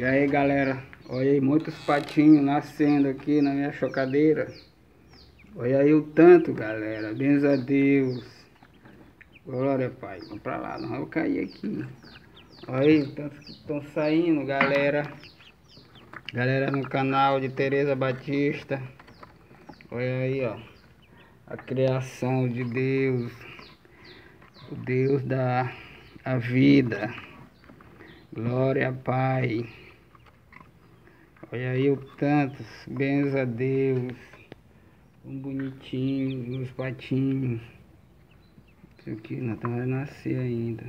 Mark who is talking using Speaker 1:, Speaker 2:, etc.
Speaker 1: E aí galera, olha aí muitos patinhos nascendo aqui na minha chocadeira. Olha aí o tanto galera, benza a Deus. Glória Pai, vamos pra lá, não vou cair aqui. Olha aí o tanto que estão saindo galera. Galera no canal de Tereza Batista. Olha aí ó, a criação de Deus. O Deus da a vida. Glória Pai. Olha aí o tantos, bens a Deus. Um bonitinho, os patinhos. Isso aqui não vai nascer ainda.